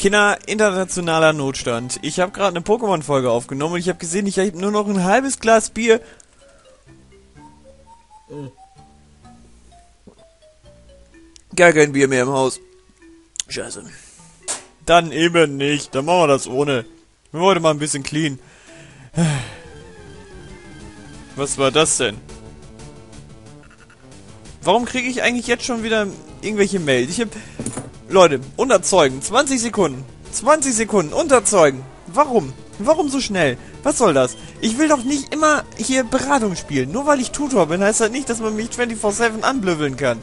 Kinder, internationaler Notstand. Ich habe gerade eine Pokémon-Folge aufgenommen und ich habe gesehen, ich habe nur noch ein halbes Glas Bier. Gar kein Bier mehr im Haus. Scheiße. Dann eben nicht. Dann machen wir das ohne. Wir wollen mal ein bisschen clean. Was war das denn? Warum kriege ich eigentlich jetzt schon wieder irgendwelche Mails? Ich hab... Leute, unterzeugen. 20 Sekunden. 20 Sekunden. Unterzeugen. Warum? Warum so schnell? Was soll das? Ich will doch nicht immer hier Beratung spielen. Nur weil ich Tutor bin, heißt das nicht, dass man mich 24-7 anblöveln kann.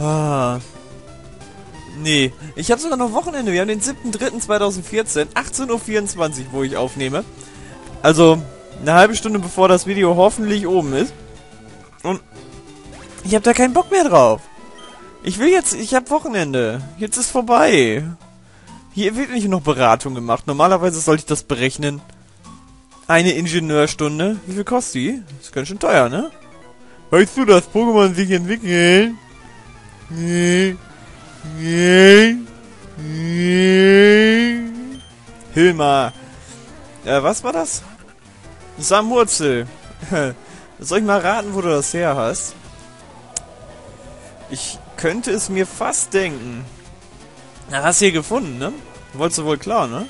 Ah. Nee. Ich habe sogar noch Wochenende. Wir haben den 7.3.2014, 18.24 Uhr, wo ich aufnehme. Also, eine halbe Stunde bevor das Video hoffentlich oben ist. Und ich habe da keinen Bock mehr drauf. Ich will jetzt, ich habe Wochenende. Jetzt ist vorbei. Hier wird nicht noch Beratung gemacht. Normalerweise sollte ich das berechnen. Eine Ingenieurstunde. Wie viel kostet die? ist ganz schön teuer, ne? Weißt du, dass Pokémon sich entwickeln? Nee. Nee. Nee. Hilma. Äh, was war das? Samurzel. Soll ich mal raten, wo du das her hast? Ich könnte es mir fast denken. Na, hast du hier gefunden, ne? Wolltest du wohl klar, ne?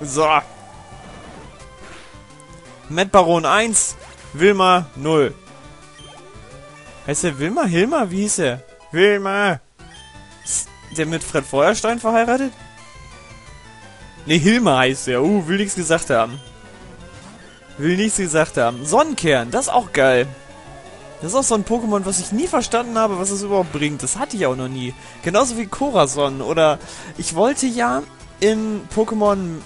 So. Matt Baron 1, Wilma 0. Heißt der Wilma? Hilma? Wie hieß er? Wilma! Ist der mit Fred Feuerstein verheiratet? Ne, Hilma heißt er. Uh, will nichts gesagt haben. Will nichts gesagt haben. Sonnenkern, das ist auch geil. Das ist auch so ein Pokémon, was ich nie verstanden habe, was es überhaupt bringt. Das hatte ich auch noch nie. Genauso wie Corazon. Oder ich wollte ja in Pokémon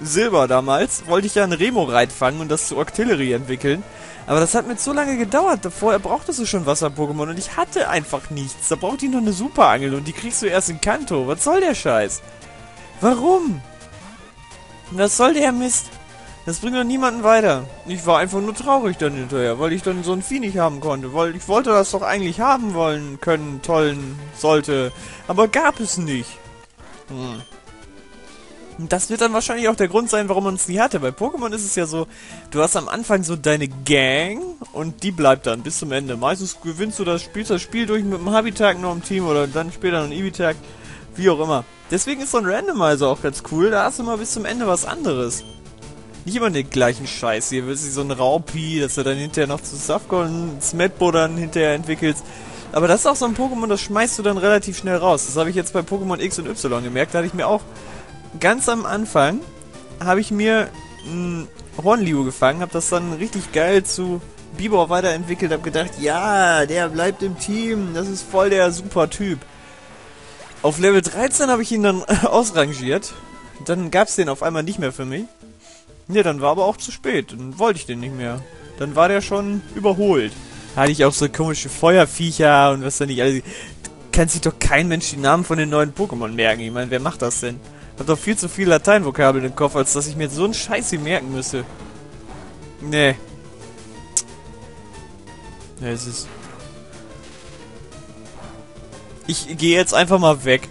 Silber damals, wollte ich ja einen Remo-Reit fangen und das zu Octillery entwickeln. Aber das hat mir so lange gedauert. Vorher brauchtest du schon Wasser-Pokémon und ich hatte einfach nichts. Da brauchte ich noch eine Superangel und die kriegst du erst in Kanto. Was soll der Scheiß? Warum? Was soll der Mist? Das bringt doch niemanden weiter. Ich war einfach nur traurig dann hinterher, weil ich dann so ein Vieh nicht haben konnte. Weil ich wollte das doch eigentlich haben wollen, können, tollen, sollte. Aber gab es nicht. Hm. Und das wird dann wahrscheinlich auch der Grund sein, warum man es nie hatte. Bei Pokémon ist es ja so, du hast am Anfang so deine Gang und die bleibt dann bis zum Ende. Meistens gewinnst du das, spielst das Spiel durch mit einem Habitat noch im Team oder dann später noch ein Ibitag, wie auch immer. Deswegen ist so ein Randomizer auch ganz cool, da hast du mal bis zum Ende was anderes. Nicht immer den gleichen Scheiß. Hier willst du so ein Raupi, dass du dann hinterher noch zu Safko und Smetbo dann hinterher entwickelst. Aber das ist auch so ein Pokémon, das schmeißt du dann relativ schnell raus. Das habe ich jetzt bei Pokémon X und Y gemerkt. Da hatte ich mir auch ganz am Anfang habe ich mir ein Hornliu gefangen, habe das dann richtig geil zu Bibor weiterentwickelt, habe gedacht, ja, der bleibt im Team, das ist voll der super Typ. Auf Level 13 habe ich ihn dann ausrangiert. Dann gab es den auf einmal nicht mehr für mich. Ne, dann war aber auch zu spät. Dann wollte ich den nicht mehr. Dann war der schon überholt. Hatte ich auch so komische Feuerviecher und was da nicht alles. Kann sich doch kein Mensch die Namen von den neuen Pokémon merken. Ich meine, wer macht das denn? Hat doch viel zu viel Lateinvokabeln im Kopf, als dass ich mir so einen Scheiß hier merken müsste. Nee. Ja, es ist. Ich gehe jetzt einfach mal weg.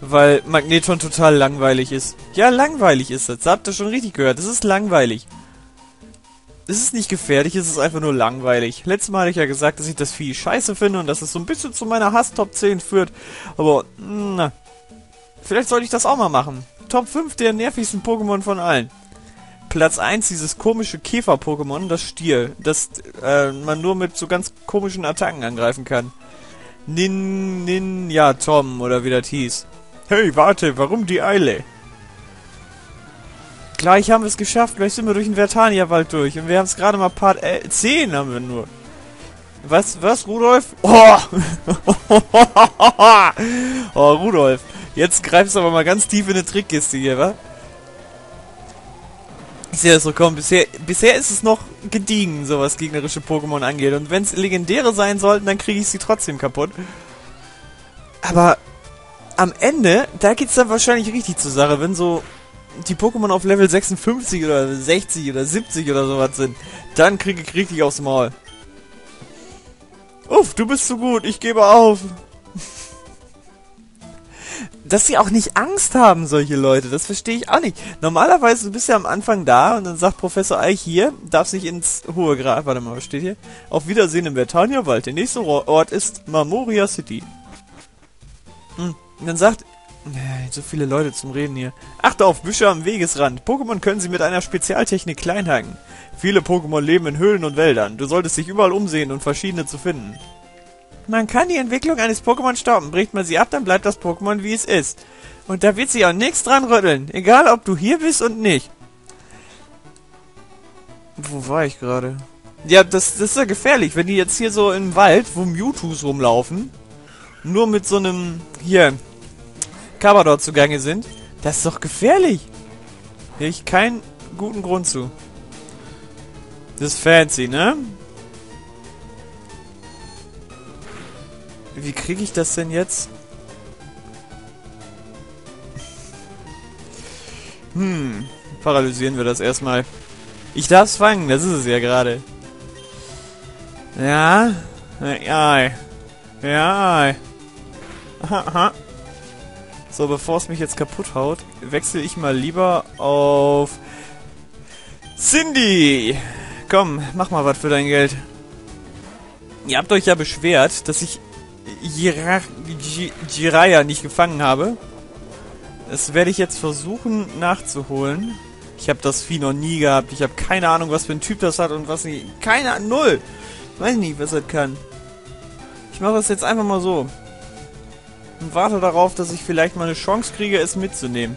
Weil Magneton total langweilig ist. Ja, langweilig ist das. Habt ihr schon richtig gehört. Das ist langweilig. Es ist nicht gefährlich, es ist einfach nur langweilig. Letztes Mal hatte ich ja gesagt, dass ich das Vieh scheiße finde und dass es so ein bisschen zu meiner Hass-Top 10 führt. Aber, na. Vielleicht sollte ich das auch mal machen. Top 5 der nervigsten Pokémon von allen. Platz 1 dieses komische Käfer-Pokémon, das Stier, das äh, man nur mit so ganz komischen Attacken angreifen kann. Nin, Nin, ja, Tom, oder wie das hieß. Hey, warte, warum die Eile? Gleich haben wir es geschafft, gleich sind wir durch den Vertania-Wald durch. Und wir haben es gerade mal Part äh, 10 haben wir nur. Was, was, Rudolf? Oh! oh, Rudolf. Jetzt greifst du aber mal ganz tief in eine Trickkiste hier, wa? Ich sehe das so kommen. Bisher, bisher ist es noch gediegen, so was gegnerische Pokémon angeht. Und wenn es legendäre sein sollten, dann kriege ich sie trotzdem kaputt. Aber am Ende, da geht's dann wahrscheinlich richtig zur Sache, wenn so die Pokémon auf Level 56 oder 60 oder 70 oder sowas sind, dann kriege ich richtig aufs Maul. Uff, du bist so gut, ich gebe auf. dass sie auch nicht Angst haben, solche Leute. Das verstehe ich auch nicht. Normalerweise du bist ja am Anfang da und dann sagt Professor Eich hier, darf nicht ins hohe Grab. Warte mal, was steht hier? Auf Wiedersehen im Vertania Wald. Der nächste Ort ist Marmoria City. Hm. Und dann sagt so viele Leute zum Reden hier. Achte auf Büsche am Wegesrand. Pokémon können sie mit einer Spezialtechnik klein hacken. Viele Pokémon leben in Höhlen und Wäldern. Du solltest dich überall umsehen und verschiedene zu finden. Man kann die Entwicklung eines Pokémon stoppen. Bricht man sie ab, dann bleibt das Pokémon wie es ist. Und da wird sich auch nichts dran rütteln. Egal, ob du hier bist und nicht. Wo war ich gerade? Ja, das, das ist ja gefährlich, wenn die jetzt hier so im Wald, wo Mewtwo's rumlaufen, nur mit so einem, hier, Kabador zugange sind. Das ist doch gefährlich. Hätte ich keinen guten Grund zu. Das ist fancy, ne? Wie kriege ich das denn jetzt? Hm, paralysieren wir das erstmal. Ich darf's fangen, das ist es ja gerade. Ja. Ja. Ja. Aha. So, bevor es mich jetzt kaputt haut, wechsle ich mal lieber auf Cindy. Komm, mach mal was für dein Geld. Ihr habt euch ja beschwert, dass ich Jiraya nicht gefangen habe. Das werde ich jetzt versuchen nachzuholen. Ich habe das Vieh noch nie gehabt. Ich habe keine Ahnung, was für ein Typ das hat und was nicht. Keine Ahnung, null. Weiß nicht, was das kann. Ich mache das jetzt einfach mal so. Und warte darauf, dass ich vielleicht mal eine Chance kriege, es mitzunehmen.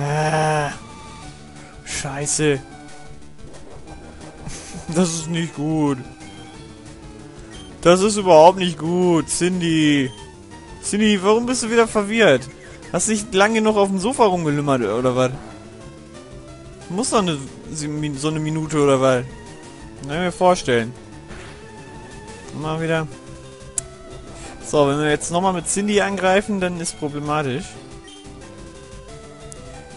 Ah, scheiße. Das ist nicht gut. Das ist überhaupt nicht gut, Cindy. Cindy, warum bist du wieder verwirrt? Hast du nicht lange genug auf dem Sofa rumgelümmert, oder was? Muss doch eine, so eine Minute, oder was? Kann ich mir vorstellen. Mal wieder. So, wenn wir jetzt nochmal mit Cindy angreifen, dann ist problematisch.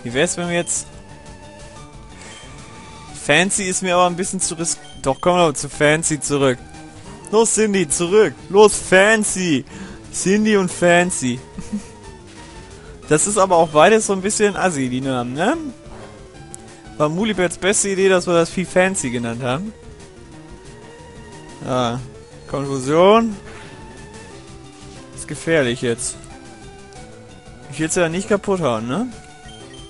Wie wär's, wenn wir jetzt... Fancy ist mir aber ein bisschen zu risk... Doch, kommen wir zu Fancy zurück. Los, Cindy, zurück. Los, Fancy. Cindy und Fancy. das ist aber auch beides so ein bisschen assi, die Namen, ne? War Mulibets beste Idee, dass wir das Vieh Fancy genannt haben. Ah, Konfusion. Ist gefährlich jetzt. Ich will es ja nicht kaputt hauen, ne?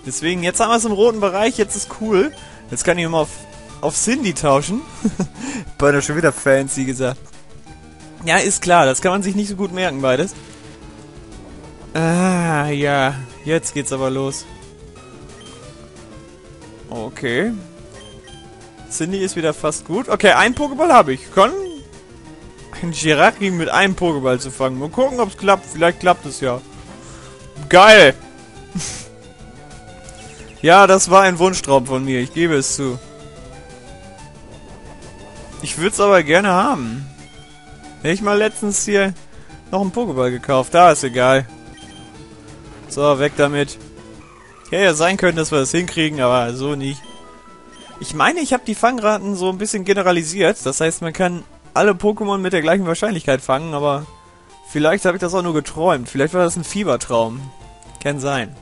Deswegen, jetzt haben wir es im roten Bereich, jetzt ist cool. Jetzt kann ich mal auf, auf Cindy tauschen. Beinahe schon wieder fancy gesagt. Ja, ist klar, das kann man sich nicht so gut merken, beides. Ah, ja. Jetzt geht's aber los. Okay. Cindy ist wieder fast gut. Okay, ein Pokéball habe ich. Kann ein Girardi mit einem Pokéball zu fangen. Mal gucken, ob es klappt. Vielleicht klappt es ja. Geil! ja, das war ein Wunschtraum von mir. Ich gebe es zu. Ich würde es aber gerne haben. Hätte ich mal letztens hier noch einen Pokéball gekauft. Da ist egal. So, weg damit. Hätte ja sein können, dass wir das hinkriegen, aber so nicht. Ich meine, ich habe die Fangraten so ein bisschen generalisiert. Das heißt, man kann alle Pokémon mit der gleichen Wahrscheinlichkeit fangen, aber vielleicht habe ich das auch nur geträumt. Vielleicht war das ein Fiebertraum. Kann sein.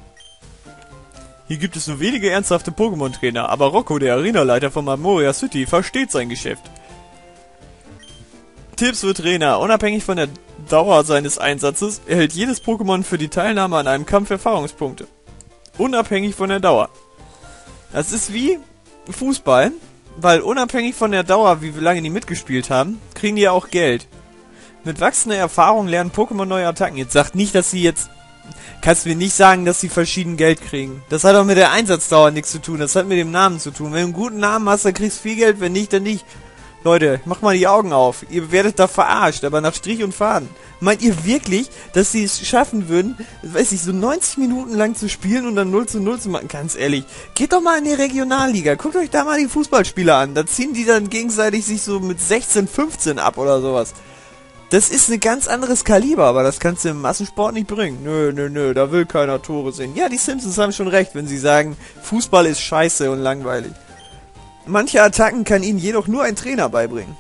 Hier gibt es nur wenige ernsthafte Pokémon-Trainer, aber Rocco, der Arenaleiter von Marmoria City, versteht sein Geschäft. Tipps für Trainer. Unabhängig von der Dauer seines Einsatzes erhält jedes Pokémon für die Teilnahme an einem Kampf Erfahrungspunkte. Unabhängig von der Dauer. Das ist wie Fußball, weil unabhängig von der Dauer, wie lange die mitgespielt haben, kriegen die ja auch Geld. Mit wachsender Erfahrung lernen Pokémon neue Attacken. Jetzt sagt nicht, dass sie jetzt... Kannst du mir nicht sagen, dass sie verschieden Geld kriegen. Das hat auch mit der Einsatzdauer nichts zu tun. Das hat mit dem Namen zu tun. Wenn du einen guten Namen hast, dann kriegst du viel Geld. Wenn nicht, dann nicht. Leute, macht mal die Augen auf. Ihr werdet da verarscht, aber nach Strich und Faden. Meint ihr wirklich, dass sie es schaffen würden, weiß ich, so 90 Minuten lang zu spielen und dann 0 zu 0 zu machen? Ganz ehrlich, geht doch mal in die Regionalliga. Guckt euch da mal die Fußballspieler an. Da ziehen die dann gegenseitig sich so mit 16, 15 ab oder sowas. Das ist ein ganz anderes Kaliber, aber das kannst du im Massensport nicht bringen. Nö, nö, nö, da will keiner Tore sehen. Ja, die Simpsons haben schon recht, wenn sie sagen, Fußball ist scheiße und langweilig. Manche Attacken kann ihnen jedoch nur ein Trainer beibringen.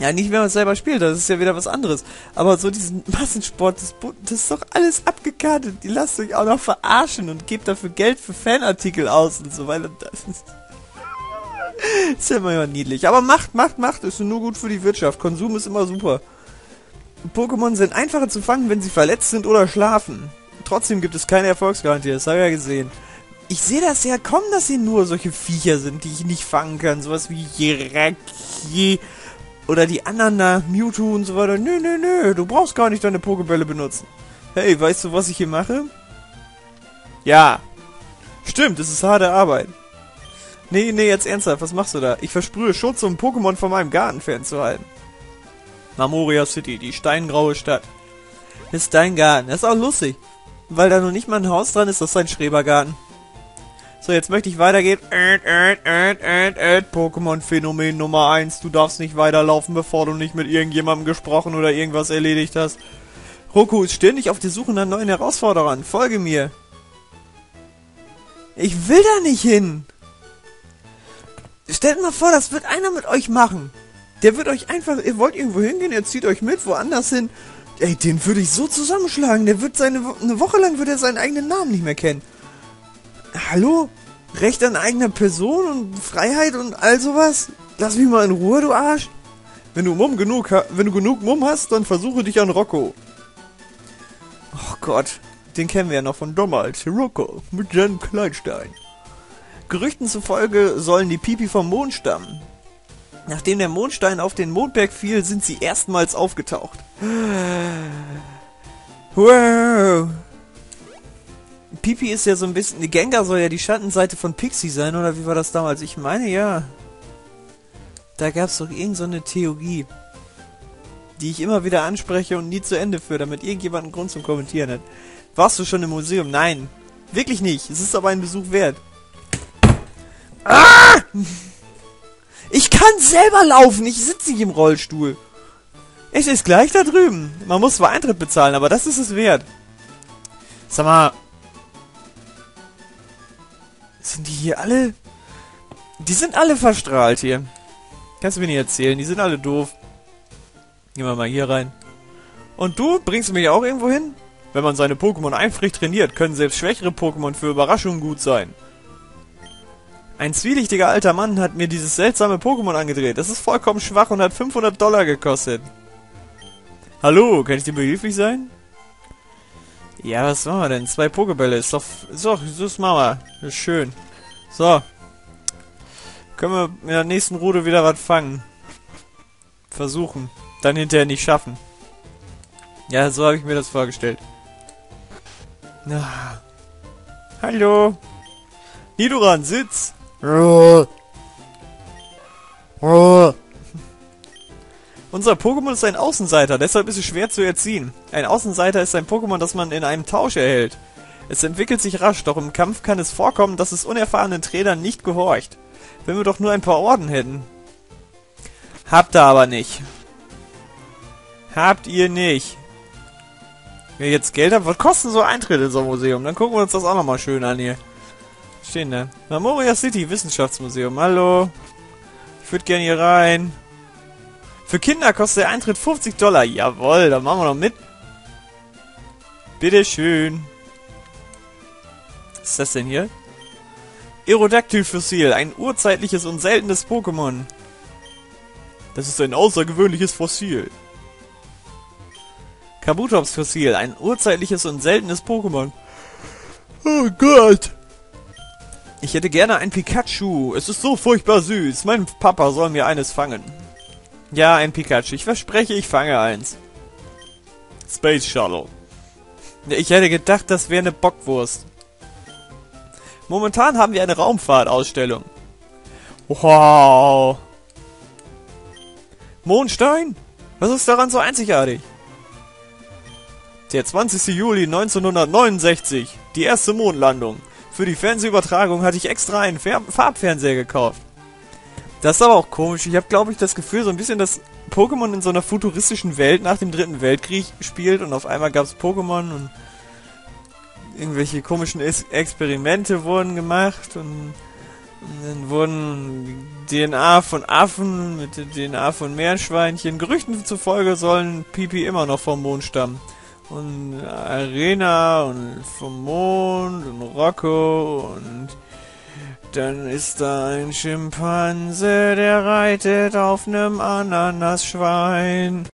Ja, nicht, wenn man es selber spielt, das ist ja wieder was anderes. Aber so diesen Massensport, das, das ist doch alles abgekartet. Die lasst euch auch noch verarschen und gebt dafür Geld für Fanartikel aus und so weiter. Das ist, ist ja immer niedlich. Aber macht, macht, macht, ist nur gut für die Wirtschaft. Konsum ist immer super. Pokémon sind einfacher zu fangen, wenn sie verletzt sind oder schlafen. Trotzdem gibt es keine Erfolgsgarantie, das habe ich ja gesehen. Ich sehe das ja kommen, dass sie nur solche Viecher sind, die ich nicht fangen kann. Sowas wie Jiraki oder die anderen da, Mewtwo und so weiter. Nö, nö, nö, du brauchst gar nicht deine Pokebälle benutzen. Hey, weißt du, was ich hier mache? Ja. Stimmt, es ist harte Arbeit. Nee, nee, jetzt ernsthaft, was machst du da? Ich versprühe Schutz, um Pokémon von meinem Garten fernzuhalten. Mamoria City, die steingraue Stadt. Ist dein Garten. Das ist auch lustig. Weil da noch nicht mal ein Haus dran ist, das ist ein Schrebergarten. So, jetzt möchte ich weitergehen. Pokémon-Phänomen Nummer 1. Du darfst nicht weiterlaufen, bevor du nicht mit irgendjemandem gesprochen oder irgendwas erledigt hast. Roku ist ständig auf der Suche nach neuen Herausforderern. Folge mir. Ich will da nicht hin. Stellt mal vor, das wird einer mit euch machen. Der wird euch einfach, ihr wollt irgendwo hingehen, er zieht euch mit, woanders hin. Ey, den würde ich so zusammenschlagen. Der wird seine, eine Woche lang wird er seinen eigenen Namen nicht mehr kennen. Hallo? Recht an eigener Person und Freiheit und all sowas? Lass mich mal in Ruhe, du Arsch. Wenn du Mumm genug, wenn du genug Mumm hast, dann versuche dich an Rocco. Oh Gott, den kennen wir ja noch von damals. Rocco mit Jen Kleinstein. Gerüchten zufolge sollen die Pipi vom Mond stammen. Nachdem der Mondstein auf den Mondberg fiel, sind sie erstmals aufgetaucht. Wow. Pipi ist ja so ein bisschen... Die Gengar soll ja die Schattenseite von Pixie sein, oder wie war das damals? Ich meine, ja. Da gab es doch irgendeine so Theorie, die ich immer wieder anspreche und nie zu Ende führe, damit irgendjemand einen Grund zum Kommentieren hat. Warst du schon im Museum? Nein. Wirklich nicht. Es ist aber ein Besuch wert. Ah! Ich kann selber laufen, ich sitze nicht im Rollstuhl. Es ist gleich da drüben. Man muss zwar Eintritt bezahlen, aber das ist es wert. Sag mal. Sind die hier alle... Die sind alle verstrahlt hier. Kannst du mir nicht erzählen, die sind alle doof. Gehen wir mal hier rein. Und du, bringst du mich auch irgendwo hin? Wenn man seine Pokémon eifrig trainiert, können selbst schwächere Pokémon für Überraschungen gut sein. Ein zwielichtiger alter Mann hat mir dieses seltsame Pokémon angedreht. Das ist vollkommen schwach und hat 500 Dollar gekostet. Hallo, kann ich dir behilflich sein? Ja, was machen wir denn? Zwei Pokebälle. Ist doch... Ist doch... Das machen wir. Ist schön. So. Können wir in der nächsten Runde wieder was fangen. Versuchen. Dann hinterher nicht schaffen. Ja, so habe ich mir das vorgestellt. Ah. Hallo. Nidoran, sitz. Unser Pokémon ist ein Außenseiter, deshalb ist es schwer zu erziehen. Ein Außenseiter ist ein Pokémon, das man in einem Tausch erhält. Es entwickelt sich rasch, doch im Kampf kann es vorkommen, dass es unerfahrenen Trainern nicht gehorcht. Wenn wir doch nur ein paar Orden hätten. Habt ihr aber nicht. Habt ihr nicht. Wenn ihr jetzt Geld habt, was kosten so Eintritte in so ein Museum? Dann gucken wir uns das auch nochmal schön an hier stehen da? Memoria City Wissenschaftsmuseum. Hallo. Ich würde gerne hier rein. Für Kinder kostet der Eintritt 50 Dollar. Jawohl, dann machen wir noch mit. Bitteschön. Was ist das denn hier? Aerodactyl-Fossil, ein urzeitliches und seltenes Pokémon. Das ist ein außergewöhnliches Fossil. Kabutops-Fossil, ein urzeitliches und seltenes Pokémon. Oh Gott! Ich hätte gerne ein Pikachu. Es ist so furchtbar süß. Mein Papa soll mir eines fangen. Ja, ein Pikachu. Ich verspreche, ich fange eins. Space Shuttle. Ich hätte gedacht, das wäre eine Bockwurst. Momentan haben wir eine Raumfahrtausstellung. Wow. Mondstein? Was ist daran so einzigartig? Der 20. Juli 1969. Die erste Mondlandung. Für die Fernsehübertragung hatte ich extra einen Fer Farbfernseher gekauft. Das ist aber auch komisch. Ich habe, glaube ich, das Gefühl, so ein bisschen, dass Pokémon in so einer futuristischen Welt nach dem Dritten Weltkrieg spielt und auf einmal gab es Pokémon und irgendwelche komischen Experimente wurden gemacht und dann wurden DNA von Affen mit DNA von Meerschweinchen. Gerüchten zufolge sollen Pipi immer noch vom Mond stammen. Und Arena und vom Mond und Rocco und dann ist da ein Schimpanse, der reitet auf nem Ananasschwein.